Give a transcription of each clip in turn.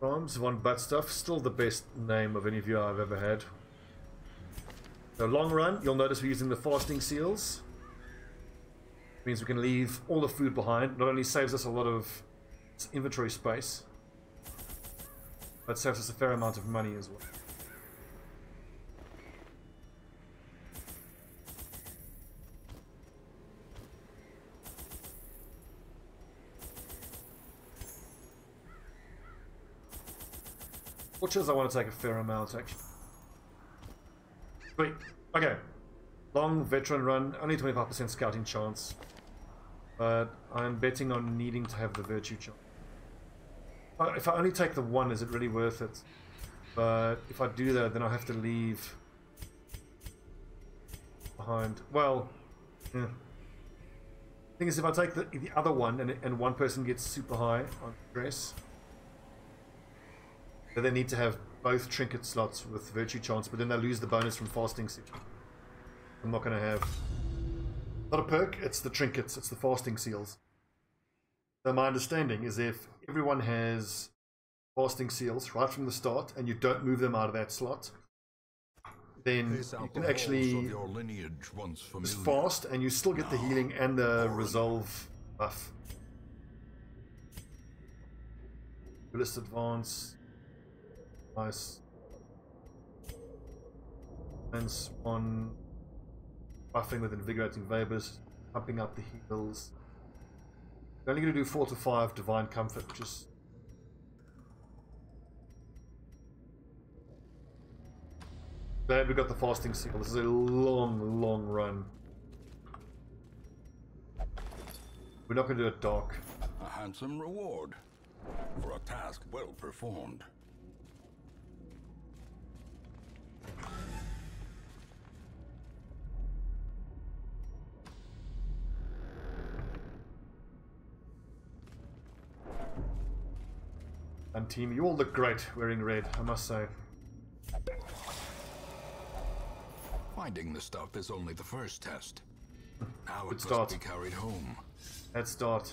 Rhymes, one butt stuff. Still the best name of any viewer I've ever had. So long run, you'll notice we're using the fasting seals. means we can leave all the food behind. Not only saves us a lot of inventory space, but saves us a fair amount of money as well. Butchers I want to take a fair amount actually. Sweet. Okay. Long veteran run, only 25% scouting chance. But I'm betting on needing to have the virtue chance. If I only take the one, is it really worth it? But if I do that, then I have to leave behind. Well, yeah. Thing is, if I take the, the other one and, and one person gets super high on stress, then they need to have both trinket slots with virtue chance, but then they lose the bonus from fasting. Seal. I'm not going to have... Not a perk, it's the trinkets, it's the fasting seals. So my understanding is if everyone has fasting seals right from the start and you don't move them out of that slot, then you can actually just fast and you still get the healing and the resolve buff. List advance. Nice. And Swan buffing with invigorating vapors, pumping up the heals. We're only going to do 4 to 5 divine comfort, which is Glad we got the fasting seal. This is a long, long run. We're not going to do it dark. A handsome reward for a task well performed. Team, you all look great wearing red, I must say. Finding the stuff is only the first test. Now Good it start. must be carried home. Let's start.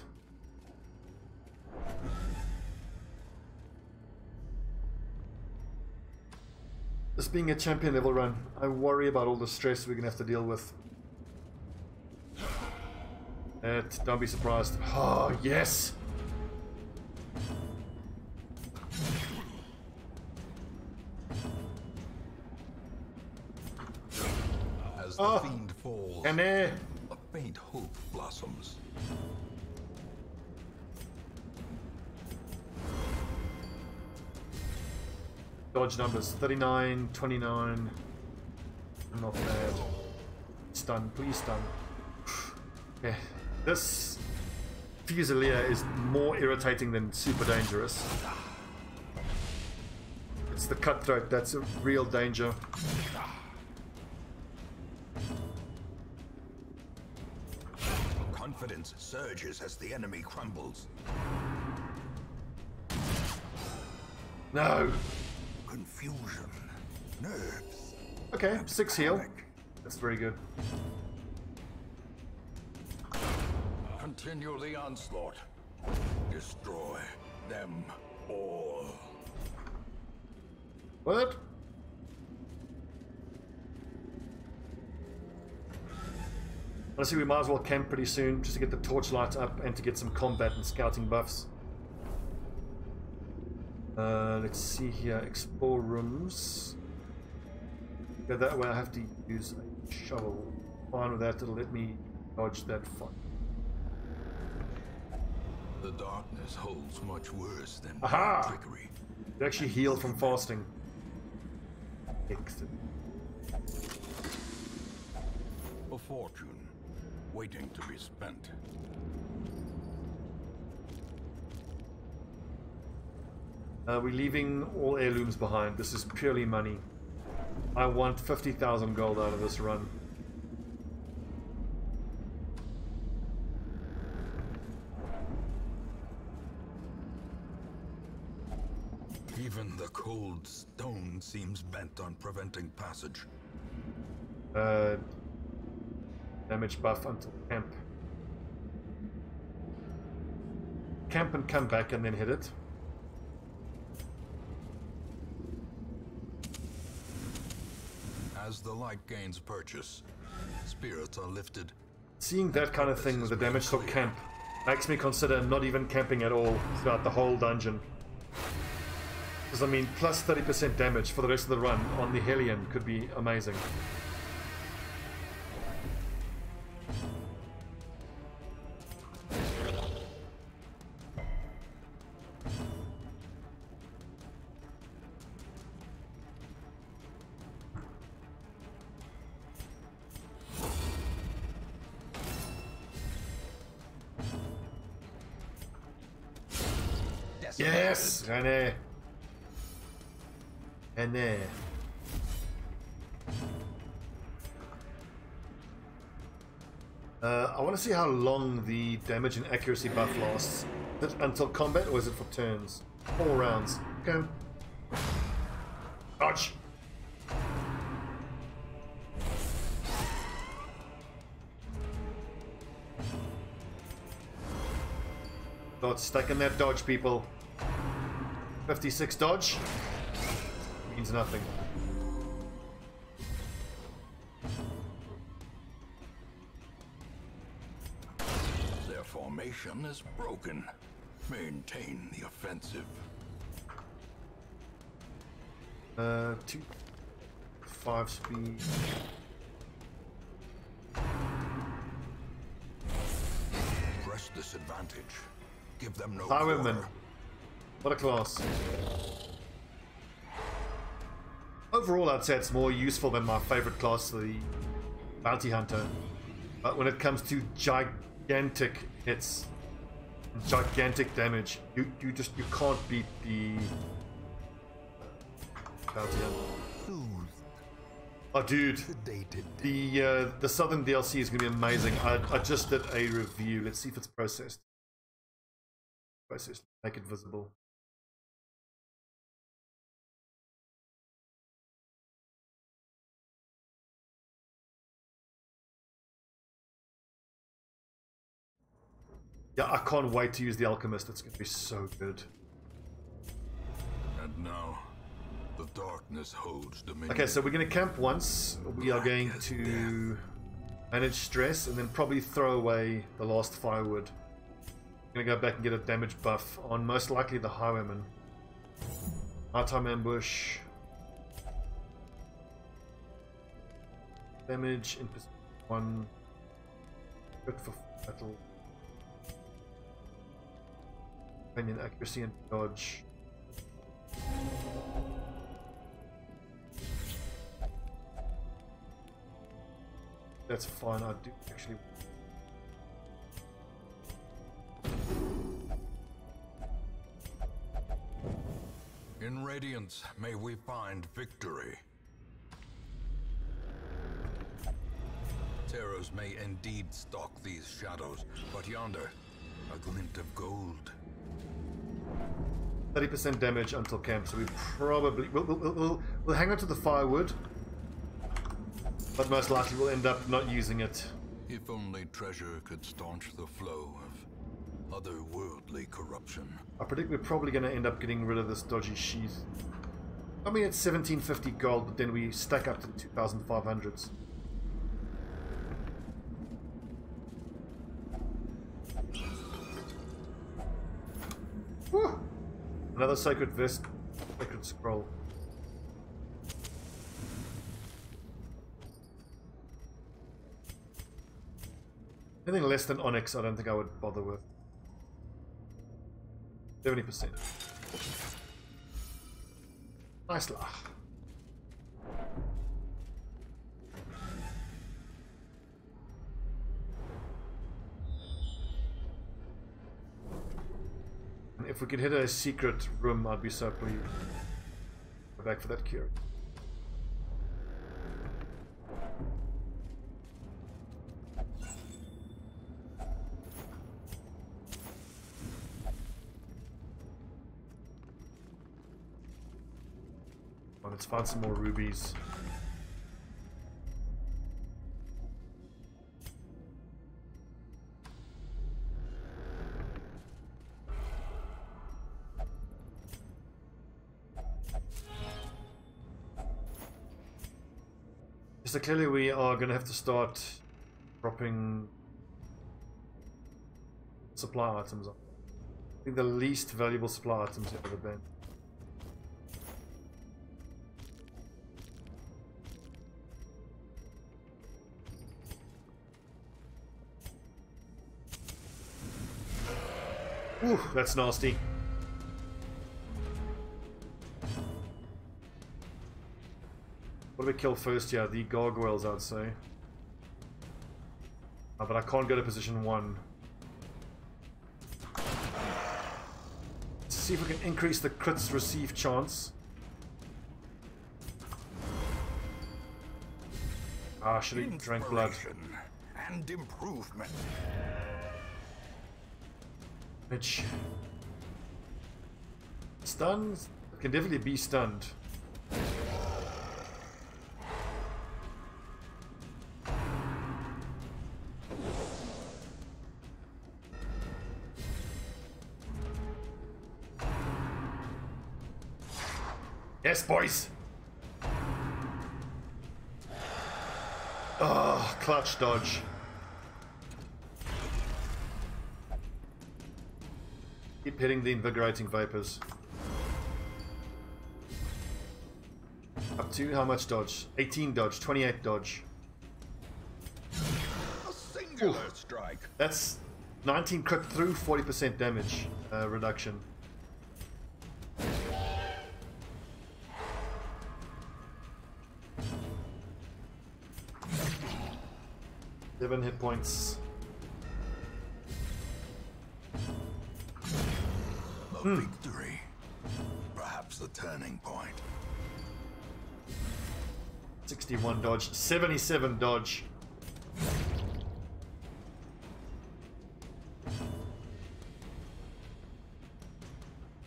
This being a champion level run, I worry about all the stress we're gonna have to deal with. It, don't be surprised. Oh, yes! The Oh. fiend falls, And there! a faint hope blossoms. Dodge numbers 39, 29. I'm Not bad. Stun, please stun. yeah, this Fusilier is more irritating than super dangerous. It's the cutthroat that's a real danger. Surges as the enemy crumbles. No! Confusion, nerves. Okay, six heal. That's very good. Continue the onslaught. Destroy them all. What? Honestly, we might as well camp pretty soon just to get the torchlight up and to get some combat and scouting buffs. Uh, let's see here. Explore rooms. Yeah, that way I have to use a shovel. Fine with that, it'll let me dodge that fire. The darkness holds much worse than Aha! trickery. You actually heal from fasting. Excellent. A fortune waiting to be spent. Uh, we're leaving all heirlooms behind. This is purely money. I want 50,000 gold out of this run. Even the cold stone seems bent on preventing passage. Uh, Damage buff until camp. Camp and come back and then hit it. As the light gains purchase, spirits are lifted. Seeing that kind of thing with the damage to camp makes me consider not even camping at all throughout the whole dungeon. Because I mean, plus 30% damage for the rest of the run on the Hellion could be amazing. See how long the damage and accuracy buff lasts. It until combat or is it for turns? Four rounds. Okay. Dodge! Start stacking that dodge, people. 56 dodge means nothing. Formation is broken. Maintain the offensive. Uh, two, five speed. Press this advantage. Give them no Highwayman. What a class. Overall, I'd say it's more useful than my favorite class, the Bounty Hunter. But when it comes to gigantic hits, gigantic damage, you, you just you can't beat the. Oh, dude, the uh, the Southern DLC is to be amazing. I, I just did a review. Let's see if it's processed. Processed. Make it visible. Yeah, I can't wait to use the Alchemist. It's going to be so good. And now, the darkness holds dominion. Okay, so we're going to camp once. We are going to manage stress and then probably throw away the last firewood. Going to go back and get a damage buff on most likely the Highwayman. Nighttime ambush. Damage in one. Good for battle. Companion accuracy and dodge. That's fine, I do actually In Radiance, may we find victory. Terrors may indeed stalk these shadows, but yonder, a glint of gold. 30% damage until camp, so we probably we'll, we'll, we'll, we'll hang on to the firewood, but most likely we'll end up not using it. If only treasure could staunch the flow of otherworldly corruption. I predict we're probably going to end up getting rid of this dodgy sheath. I mean, it's 1750 gold, but then we stack up to 2500s. Another sacred vest, sacred scroll. Anything less than onyx, I don't think I would bother with. 70%. Nice laugh. If we could hit a secret room, I'd be so pleased. Go back for that cure. Well, let's find some more rubies. So clearly we are going to have to start dropping supply items. I think the least valuable supply items have ever been. Ooh, that's nasty. What do we kill first? Yeah, the gargoyles, I'd say. Oh, but I can't go to position one. Let's see if we can increase the crits receive chance. Ah, should have drank blood. And improvement. Which stuns can definitely be stunned. Boys. Oh, clutch dodge. Keep hitting the invigorating vapors. Up to how much dodge? 18 dodge, 28 dodge. A singular strike. That's 19 crit through, 40% damage uh, reduction. Points. A hmm. victory. Perhaps the turning point. 61 dodge, 77 dodge.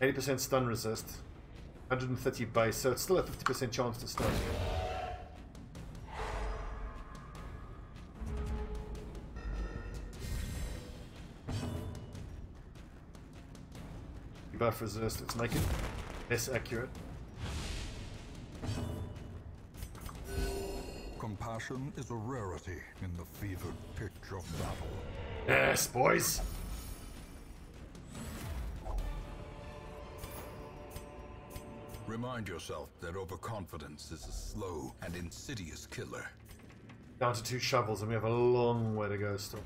Eighty percent stun resist, 130 base, so it's still a 50% chance to stun. Buff resist, it's making less accurate. Compassion is a rarity in the fevered pitch of battle. Yes, boys. Remind yourself that overconfidence is a slow and insidious killer. Down to two shovels, and we have a long way to go still.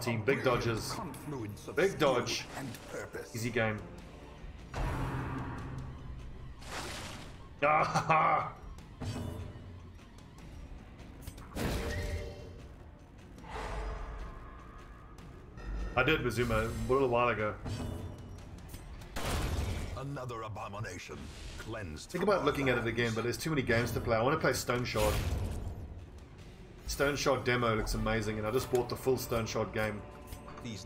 Team. Big dodges. Big dodge. and purpose. Easy game. Ah! I did Bazuma a little while ago. Another abomination cleansed. Think about looking at it again, but there's too many games to play. I want to play Stoneshard. Stoneshard demo looks amazing, and I just bought the full Stoneshard game. These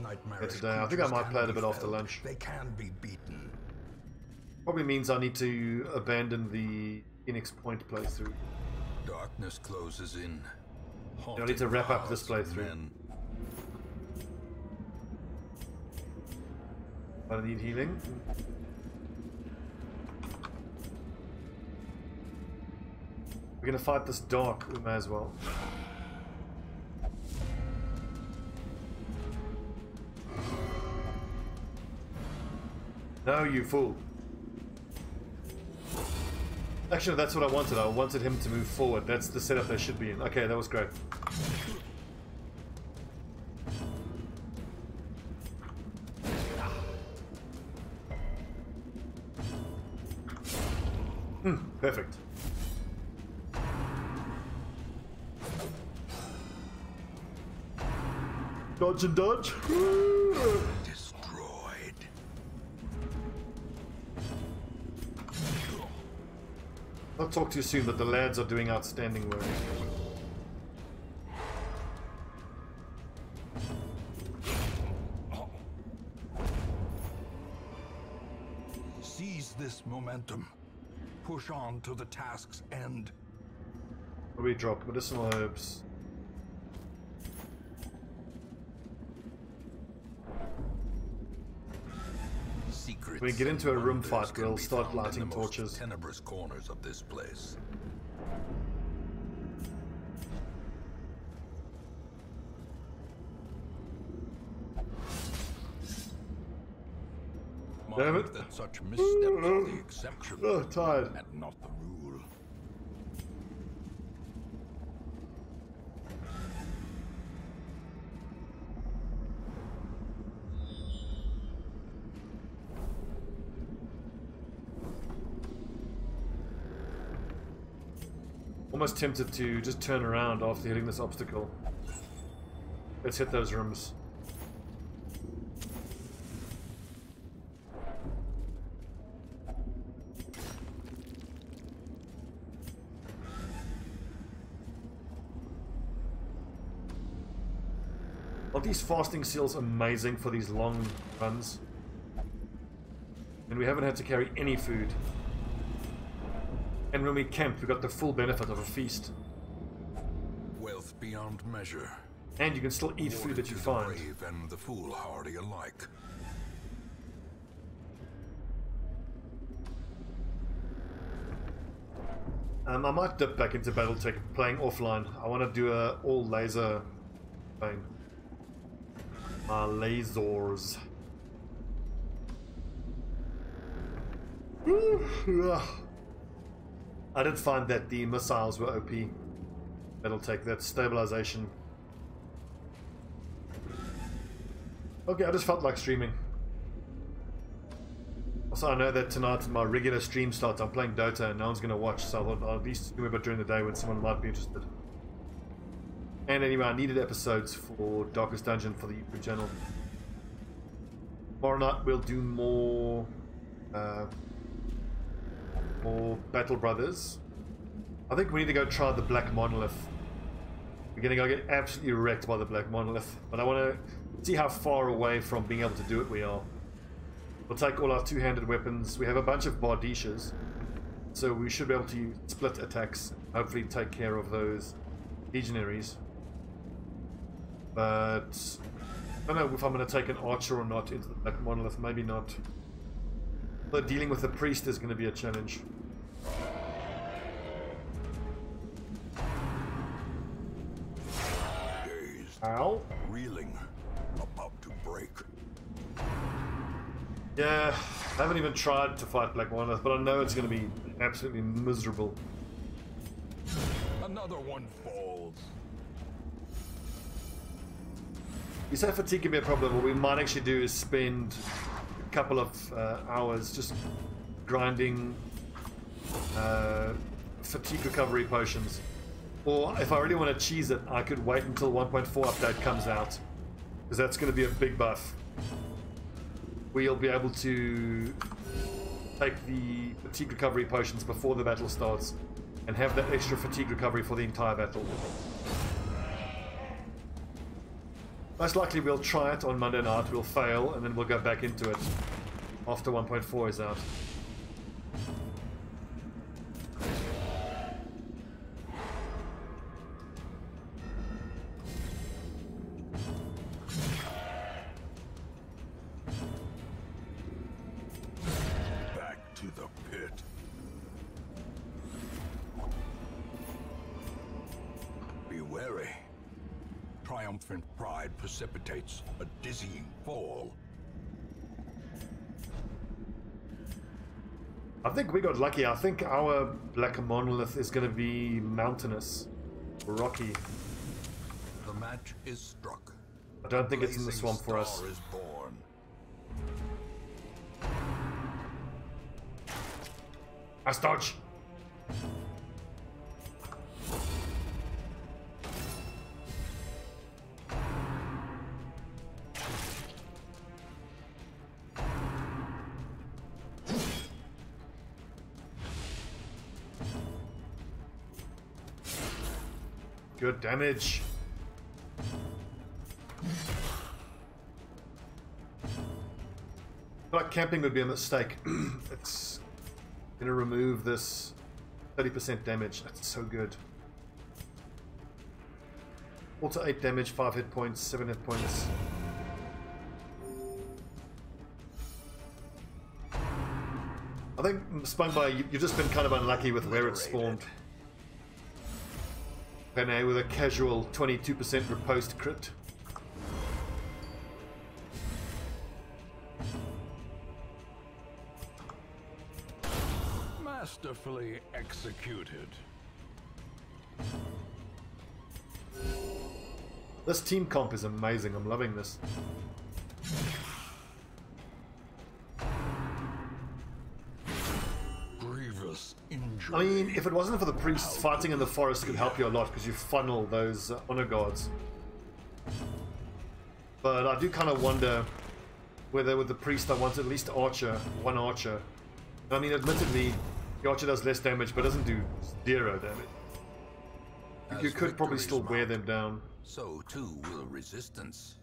today. I think I might play it a bit after lunch. They can be beaten. Probably means I need to abandon the Phoenix Point playthrough. Darkness closes in. I need to wrap up this playthrough. I need healing. We're gonna fight this dark, we may as well. No, you fool. Actually, that's what I wanted. I wanted him to move forward. That's the setup they should be in. Okay, that was great. Hmm, perfect. Dodge and dodge. Talk you soon, but the lads are doing outstanding work. Seize this momentum. Push on to the task's end. We drop? Medicinal herbs. We get into a room fight, we'll start lighting the torches. Tenebrous corners of this place. Damn it. that such missteps are the mm. exception Oh, tired. and not the Almost tempted to just turn around after hitting this obstacle. Let's hit those rooms. Are these fasting seals amazing for these long runs? And we haven't had to carry any food. And when we camped, we got the full benefit of a feast. Wealth beyond measure. And you can still eat food that you the find. brave and the foolhardy alike. Um, I might dip back into BattleTech playing offline. I want to do a all laser thing. My lasers. I did find that the missiles were OP. That'll take that stabilization. Okay, I just felt like streaming. Also, I know that tonight my regular stream starts. I'm playing Dota and no one's going to watch, so I thought I'll at least a bit during the day when someone might be interested. And anyway, I needed episodes for Darkest Dungeon for the YouTube channel. Tomorrow night we'll do more, uh, more Battle Brothers. I think we need to go try the Black Monolith. We're going to go get absolutely wrecked by the Black Monolith, but I want to see how far away from being able to do it we are. We'll take all our two-handed weapons. We have a bunch of Bardiches, so we should be able to split attacks. Hopefully take care of those legionaries. But I don't know if I'm going to take an archer or not into the Black Monolith. Maybe not. But dealing with the priest is going to be a challenge. Ow. reeling, about to break. Yeah, I haven't even tried to fight Black Monolith, but I know it's going to be absolutely miserable. Another one falls. You say fatigue can be a problem. What we might actually do is spend a couple of uh, hours just grinding uh, fatigue recovery potions. Or if I really want to cheese it, I could wait until 1.4 update comes out. Because that's going to be a big buff. We'll be able to take the fatigue recovery potions before the battle starts and have that extra fatigue recovery for the entire battle. Most likely we'll try it on Monday night, we'll fail, and then we'll go back into it after 1.4 is out. I think we got lucky. I think our Black Monolith is going to be mountainous, rocky. The match is struck. I don't think it's in the swamp for us. is born. Ice dodge! Good damage. Like camping would be a mistake. it's gonna remove this 30% damage. That's so good. 4 to 8 damage, 5 hit points, 7 hit points. I think, Spongeboy, you, you've just been kind of unlucky with where it spawned. Pene with a casual 22% riposte crit. Masterfully executed. This team comp is amazing. I'm loving this. Mean, if it wasn't for the priests, fighting in the forest could help you a lot because you funnel those uh, honor guards. But I do kind of wonder whether with the priest I want at least archer, one archer. I mean, admittedly, the archer does less damage but doesn't do zero damage. As you could probably still wear them down. So too will resistance.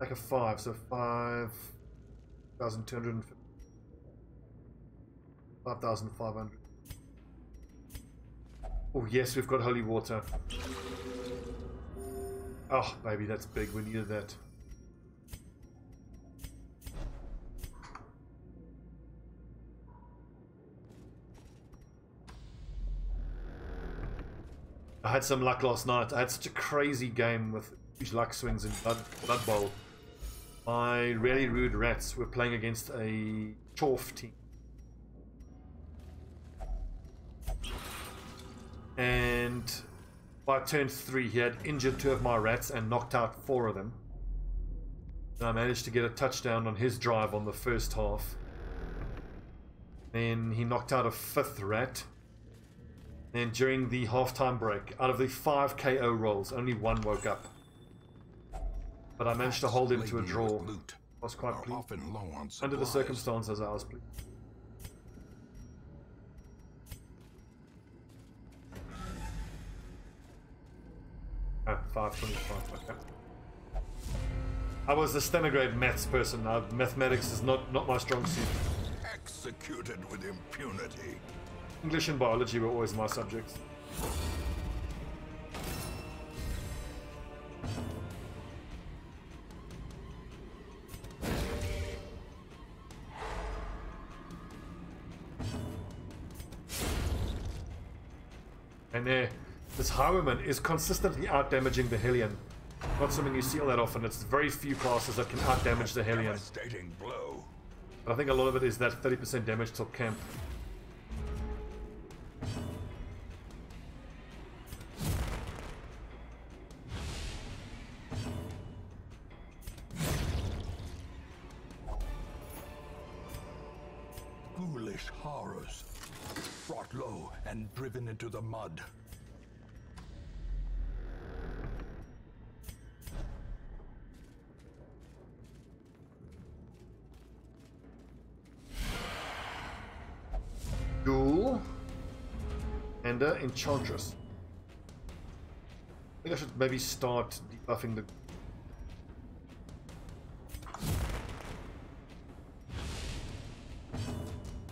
Like a five, so five thousand two hundred and fifty. Five thousand five hundred. Oh yes, we've got holy water. Oh baby, that's big. We needed that. I had some luck last night. I had such a crazy game with huge luck swings in Blood, Blood Bowl. My really rude rats were playing against a Chorf team. And by turn three, he had injured two of my rats and knocked out four of them. And I managed to get a touchdown on his drive on the first half. Then he knocked out a fifth rat. And during the halftime break, out of the five KO rolls, only one woke up. But I managed to hold him to a draw. loot I was quite pleased. Under the circumstances, I was pleased. Ah, 525, okay. I was a stenograde maths person. Uh, mathematics is not, not my strong suit. Executed with impunity. English and biology were always my subjects. Is consistently out-damaging the Hellion. Not something you see all that often. It's very few classes that can out-damage the Hellion. Blow. But I think a lot of it is that 30% damage till camp. Enchantress. I think I should maybe start debuffing the...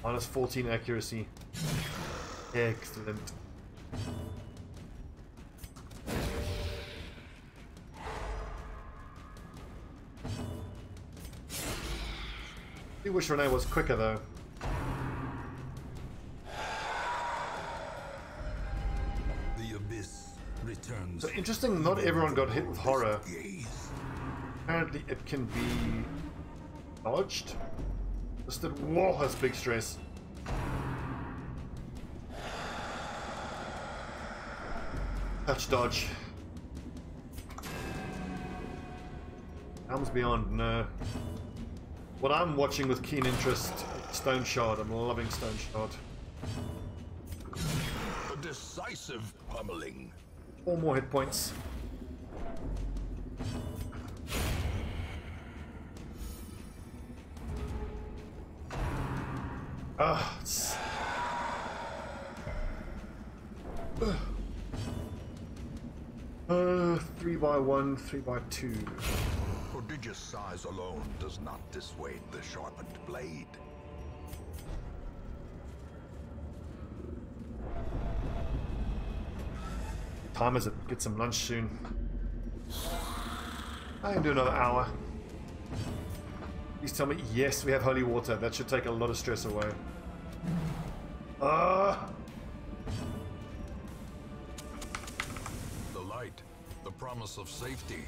Minus 14 accuracy. Excellent. I wish Renee was quicker though. Abyss returns. So interesting, not everyone got hit with horror. Apparently it can be dodged. Just that whoa has big stress. Touch dodge. Helms Beyond, no. What I'm watching with keen interest, Stoneshard. I'm loving Stone Shard. Decisive pummeling. Four more hit points. Ah, it's... Uh, three by one, three by two. prodigious size alone does not dissuade the sharpened blade. Time is it? Get some lunch soon. I can do another hour. Please tell me, yes, we have holy water. That should take a lot of stress away. Ah! The light, the promise of safety.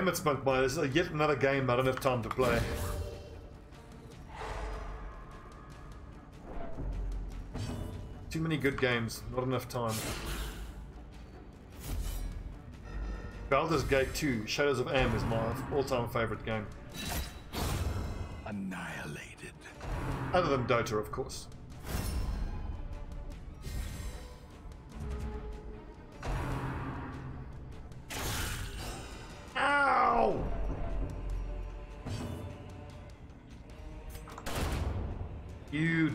Damn it, Spunk. This is yet another game I don't have time to play. Too many good games, not enough time. Baldur's Gate 2, Shadows of Amn is my all-time favorite game. Annihilated. Other than Dota, of course.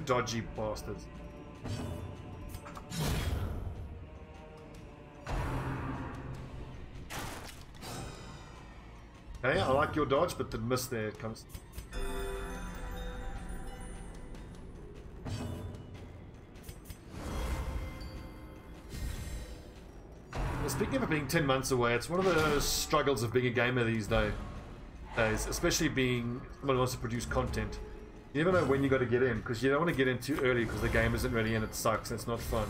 Dodgy bastards. Okay, I like your dodge, but the miss there comes. Speaking of it being 10 months away, it's one of the struggles of being a gamer these days, especially being someone who wants to produce content. You never know when you got to get in, because you don't want to get in too early because the game isn't really in, it sucks, and it's not fun.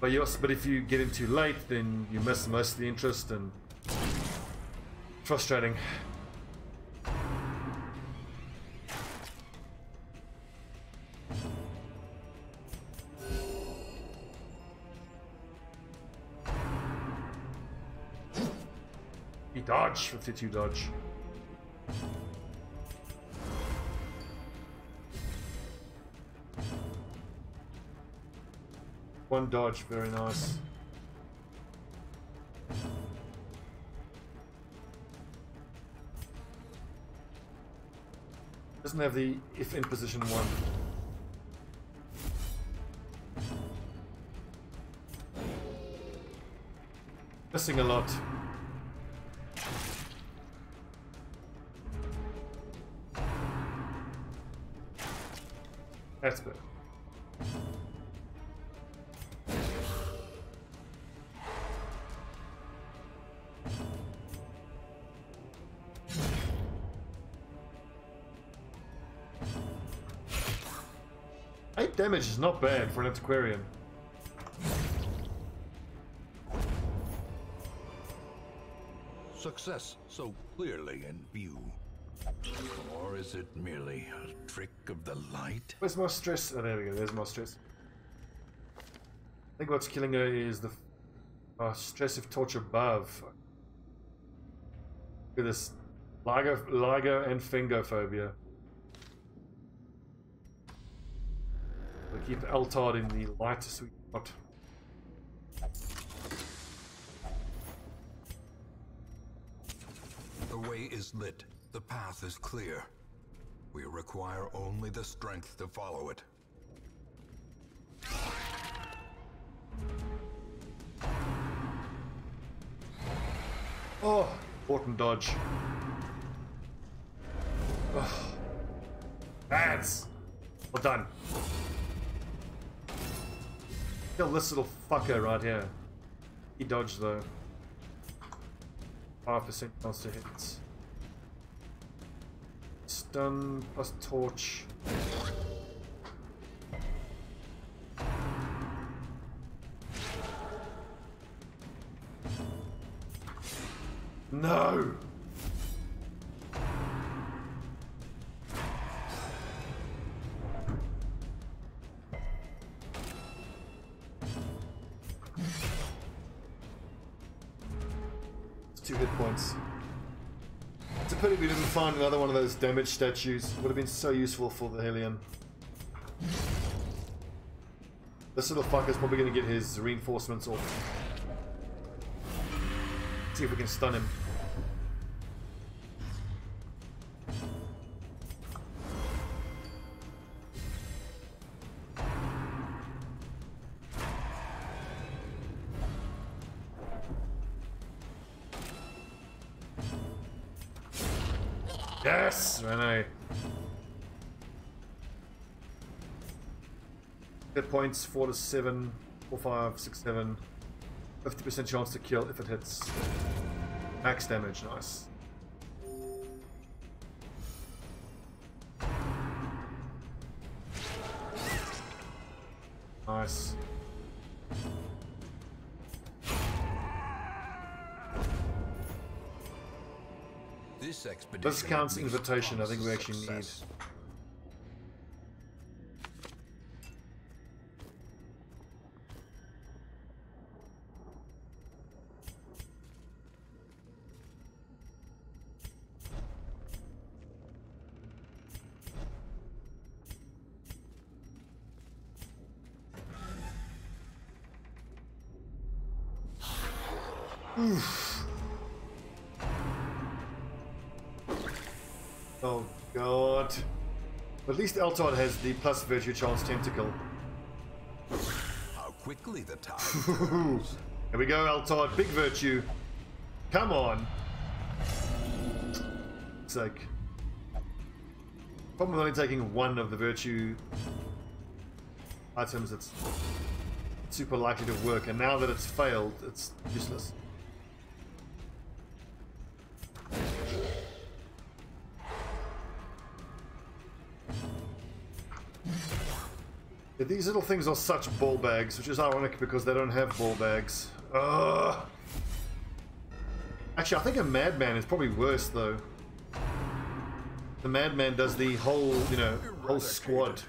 But, you also, but if you get in too late, then you miss most of the interest, and frustrating. He dodge, 52 dodge. One dodge, very nice. Doesn't have the if in position one. Missing a lot. Damage is not bad for an antiquarian. Success so clearly in view. Or is it merely a trick of the light? Where's my stress? Oh, there we go. There's my stress. I think what's killing her is the uh, stress of torch above. Look at this. Ligo, Ligo and Fingophobia. Keep Eltard in the light sweet spot. The way is lit. The path is clear. We require only the strength to follow it. Oh, important dodge. Oh. Bats! Well done. Kill this little fucker right here. He dodged though. 5% chance to hit. Stun plus torch. No! Those damage statues. Would have been so useful for the Hellion. This little fucker's probably going to get his reinforcements off. See if we can stun him. Hit points 4 to 7, 4, 5, 6, 7. 50% chance to kill if it hits. Max damage, nice. Nice. This expedition. This counts invitation. I think we actually need. Least Eltod has the plus virtue chance tentacle. How quickly the time Here we go, Eltod. Big virtue. Come on. It's like... Problem with only taking one of the virtue items, it's super likely to work, and now that it's failed, it's useless. These little things are such ball bags, which is ironic because they don't have ball bags. Ugh. Actually, I think a madman is probably worse though. The madman does the whole, you know, whole squad.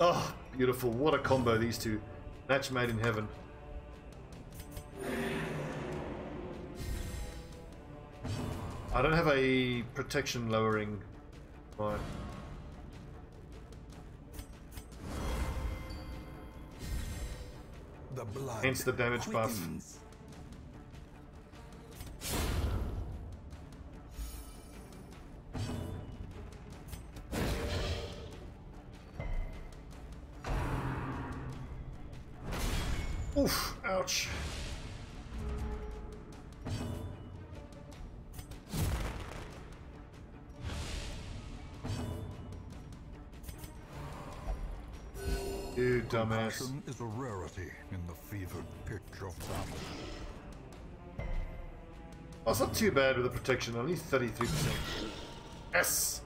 Oh, beautiful. What a combo, these two. Match made in heaven. I don't have a protection lowering. Right. The blood. Hence the damage buff. Oof, ouch. You dumbass. Compassion is a rarity in the fevered pitch of battle. It's not too bad with the protection, only 33%. Yes!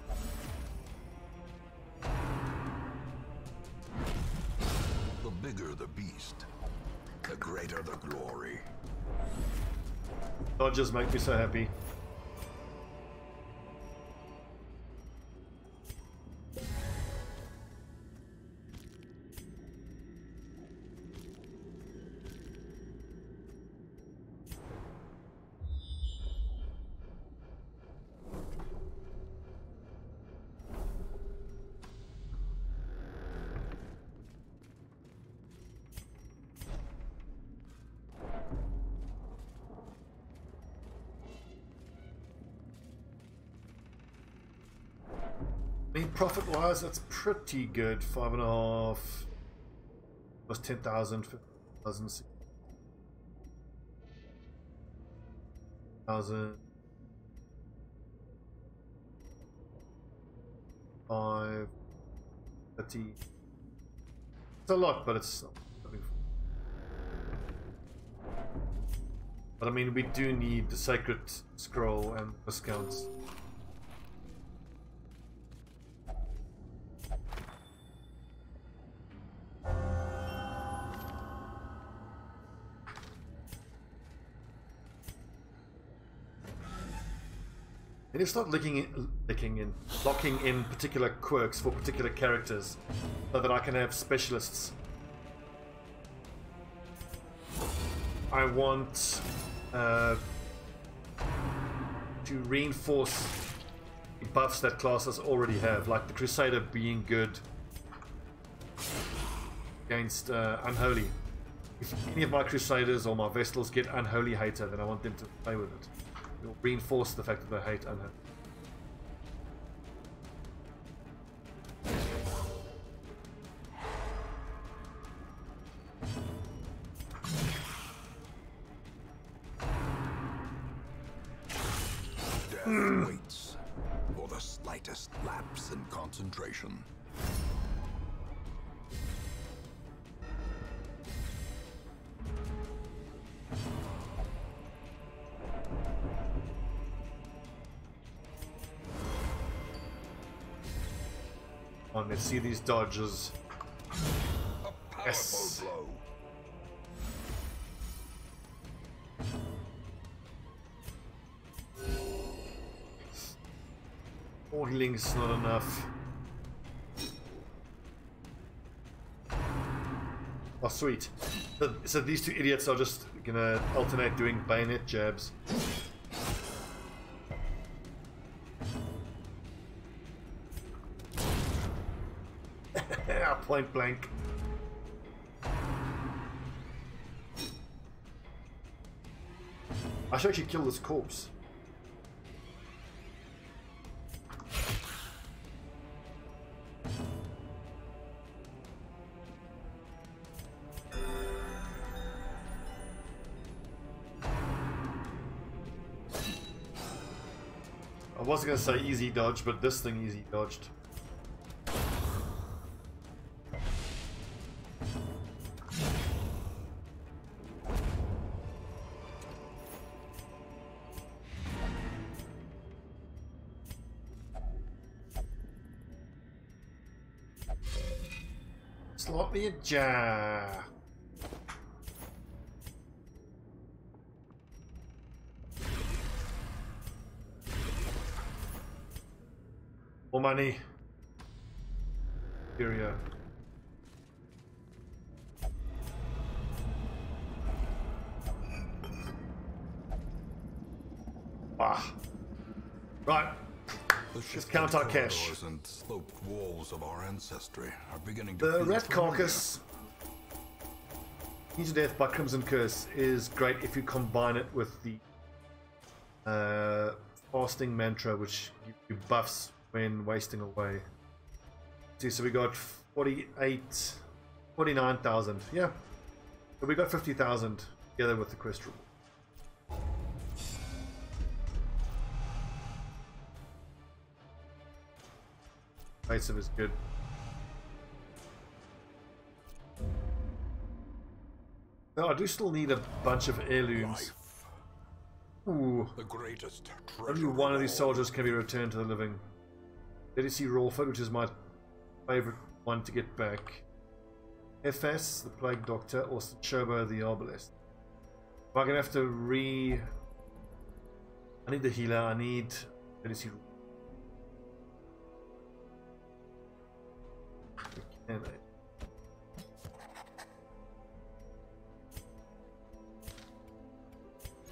The bigger the beast, the greater the glory. Dodges make me so happy. Mean, profit wise, that's pretty good. Five and a half. Was 10,000, 15,000, 6,000. Five. 30. It's a lot, but it's. But I mean, we do need the sacred scroll and discounts. You start licking in, in, locking in particular quirks for particular characters, so that I can have specialists. I want uh, to reinforce the buffs that classes already have, like the Crusader being good against uh, Unholy. If any of my Crusaders or my Vestals get Unholy Hater, then I want them to play with it. It'll reinforce the fact that they hate Unholy. These dodges. Yes. blow. Four healing's not enough. Oh, sweet. So, so these two idiots are just gonna alternate doing bayonet jabs. Point blank. I should actually kill this corpse. I was gonna say easy dodge, but this thing easy dodged. Slot me a jar. More money. Superior. Ah. Just our cash. corridors and sloped walls of our ancestry are beginning to The Red Rat familiar. Carcass, Eat to Death by Crimson Curse, is great if you combine it with the uh, Fasting Mantra, which gives you buffs when wasting away. See, so we got 48, 49,000. Yeah. So we got 50,000 together with the quest Evasive is good. No, I do still need a bunch of heirlooms. Ooh. the greatest. Only one of these soldiers can be returned to the living. Let us see Rawford, which is my favorite one to get back. FS, the Plague Doctor, or Chobo, the Arbalest. I'm gonna have to re. I need the healer. I need. Let us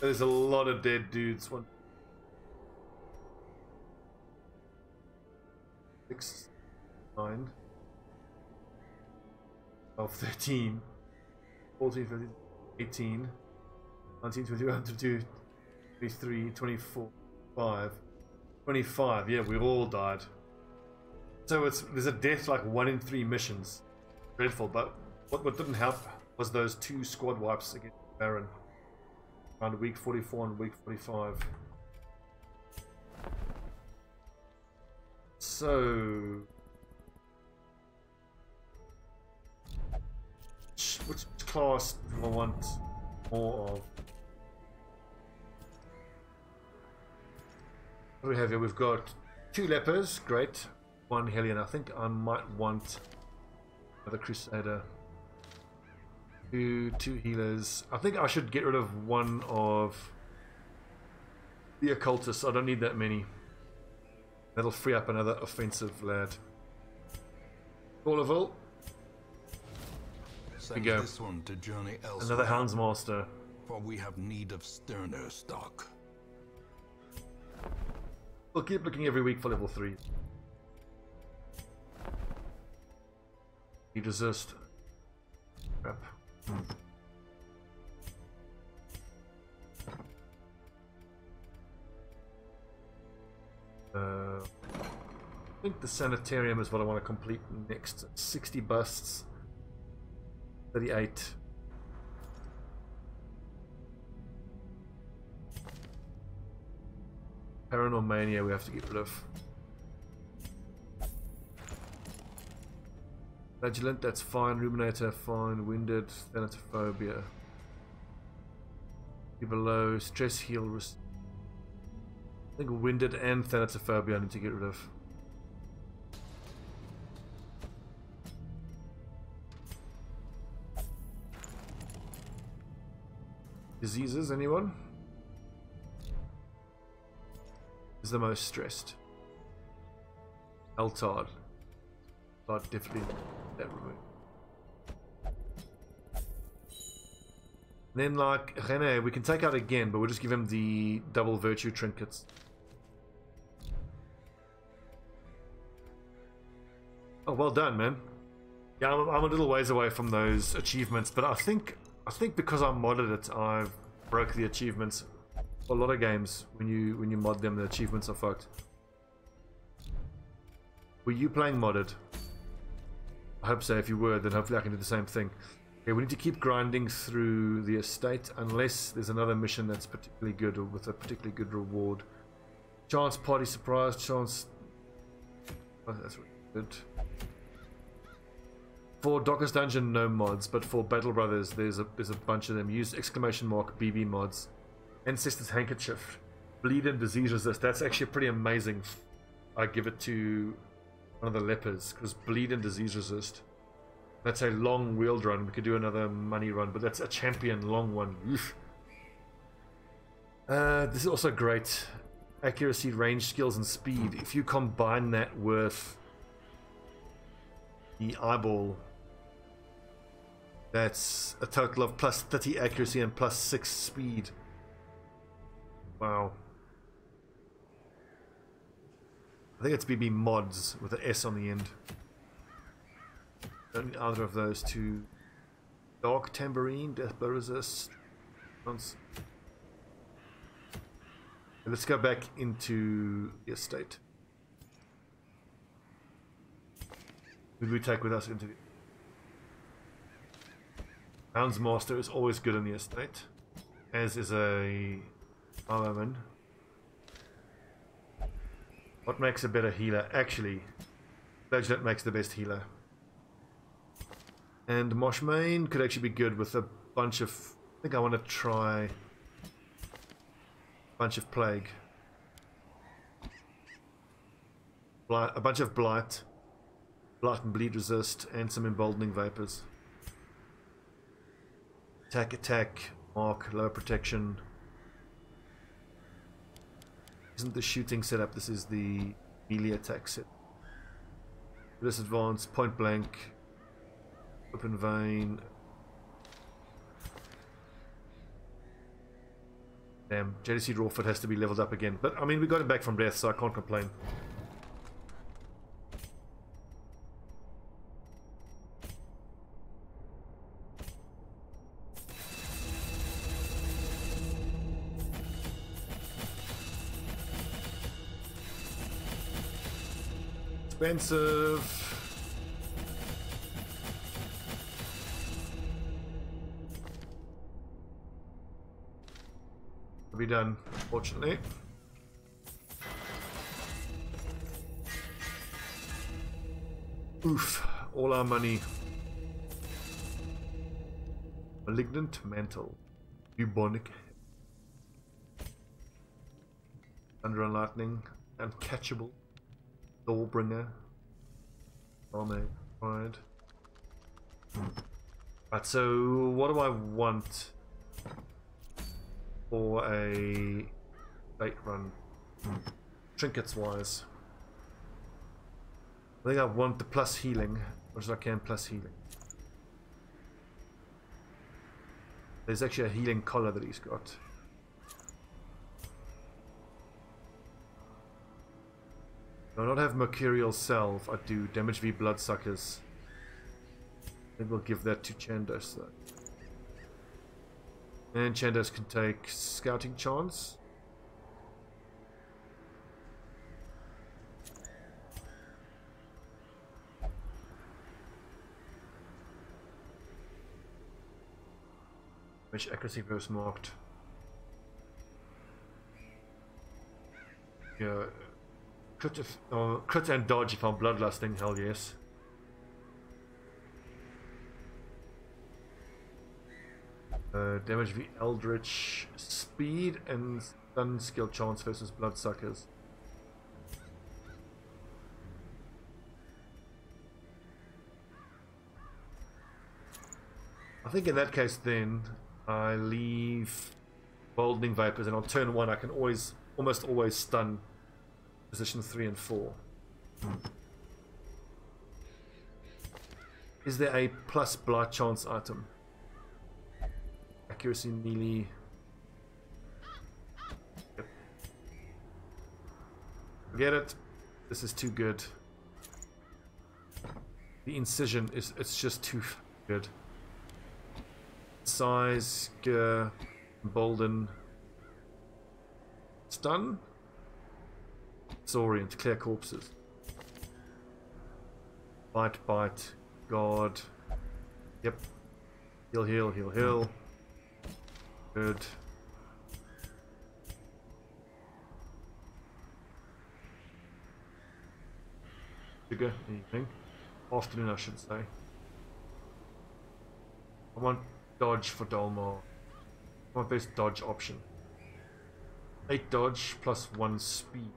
There's a lot of dead dudes. One, six, nine, 12, 13, 14, 15, 18, 19, 21, 22, 23, 24, 5, 25. Yeah, we all died. So it's there's a death like one in three missions. Dreadful, but what, what didn't help was those two squad wipes against Baron. Around week 44 and week 45. So. Which, class do I want more of? What do we have here? We've got two lepers, great. One Hellion. I think I might want another Crusader. Two, two healers. I think I should get rid of one of the occultists. I don't need that many. That'll free up another offensive lad. Orlaville, Send go. this one to journey elsewhere. another Houndsmaster. For we have need of sterner stock. We'll keep looking every week for level 3. You resist. Crap. Uh, I think the sanitarium is what I want to complete next. 60 busts. 38. Paranormania we have to get rid of. Vigilant, that's fine. Ruminator, fine. Winded, Thanatophobia. Below, stress heal. I think winded and Thanatophobia I need to get rid of. Diseases, anyone? Is the most stressed. Eltard. But definitely that. Then like Rene, we can take out again, but we'll just give him the double virtue trinkets. Oh, well done, man. Yeah, I'm, I'm a little ways away from those achievements, but I think I think because I modded it, I've broke the achievements. A lot of games, when you when you mod them, the achievements are fucked. Were you playing modded? I hope so. If you were, then hopefully I can do the same thing. Okay, we need to keep grinding through the estate unless there's another mission that's particularly good or with a particularly good reward. Chance party surprise, chance. Oh, that's really good. For Darkest Dungeon, no mods, but for Battle Brothers, there's a there's a bunch of them. Use exclamation mark BB mods. Ancestor's Handkerchief, Bleed and Disease Resist. That's actually pretty amazing. I give it to one of the lepers because Bleed and Disease Resist. That's a long wheeled run. We could do another money run, but that's a champion long one. Oof. Uh, this is also great. Accuracy, range, skills, and speed. If you combine that with the eyeball that's a total of plus 30 accuracy and plus 6 speed. Wow. I think it's BB mods with an S on the end. Don't need either of those two. Dark Tambourine, Death Blow Resist. Let's go back into the estate. Who do we take with us into the Houndsmaster is always good in the estate, as is a Armorman. What makes a better healer? Actually, Flagellant makes the best healer. And Moshmane could actually be good with a bunch of... I think I want to try... a bunch of Plague. Blight, a bunch of Blight. Blight and Bleed Resist, and some Emboldening Vapors. Attack, attack, mark, low protection. Isn't the shooting setup? This is the melee attack set. Disadvance, point blank, open vein. Damn, JDC Rawford has to be leveled up again. But I mean, we got him back from death, so I can't complain. Expensive. Will be done, fortunately. Oof, all our money. Malignant Mantle. Bubonic. Thunder and Lightning. Uncatchable. Doorbringer. Army. Right. Right, so what do I want for a bait run? Trinkets wise. I think I want the plus healing, which I can plus healing. There's actually a healing collar that he's got. Do not have Mercurial Salve? I do. Damage V Bloodsuckers. Think we'll give that to Chandos though. And Chandos can take Scouting Chance. Which accuracy verse marked. Yeah. Crit, if, uh, and dodge if I'm bloodlusting, hell yes. Uh, damage v Eldritch, speed and stun skill chance versus bloodsuckers. I think in that case then I leave Boldening Vapors and on turn one I can always, almost always stun position three and four. Is there a plus blight chance item? Accuracy melee. Yep. It. This is too good. The incision is it's just too good. Size, gear, bolden, stun, disorient, clear corpses. Bite, bite, guard. Yep. Heal, heal, heal, heal. Good. Sugar, evening. Afternoon, I should say. I want dodge for Dolmar. My best dodge option. 8 dodge plus 1 speed.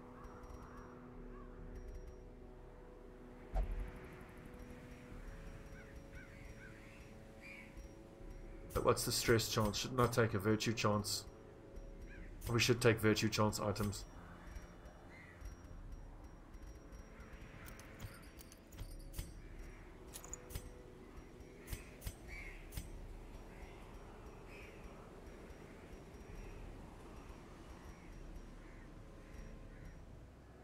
What's the stress chance? Should not I take a virtue chance. We should take virtue chance items.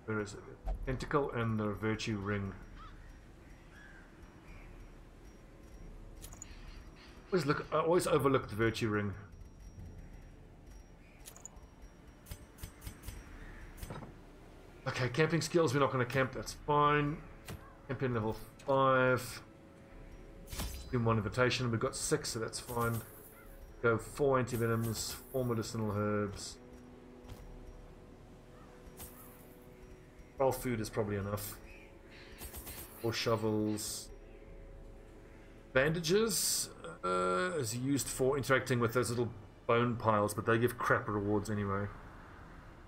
Where is it? Tentacle and the virtue ring. Always look. I always overlook the virtue ring. Okay, camping skills. We're not going to camp. That's fine. Camping level five. In one invitation. We've got six, so that's fine. Go four antivenoms, four medicinal herbs. Well, food is probably enough. Four shovels. Bandages uh, Uh, is used for interacting with those little bone piles, but they give crap rewards anyway.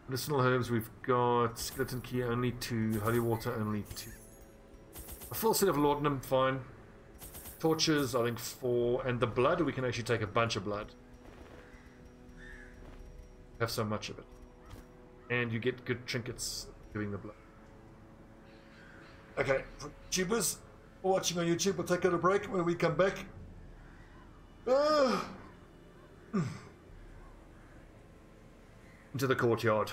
Medicinal herbs, we've got skeleton key only two, holy water only two. A full set of laudanum, fine. Torches, I think four, and the blood, we can actually take a bunch of blood. Have so much of it. And you get good trinkets doing the blood. Okay, tubers watching on YouTube, we'll take a little break when we come back. Into the courtyard.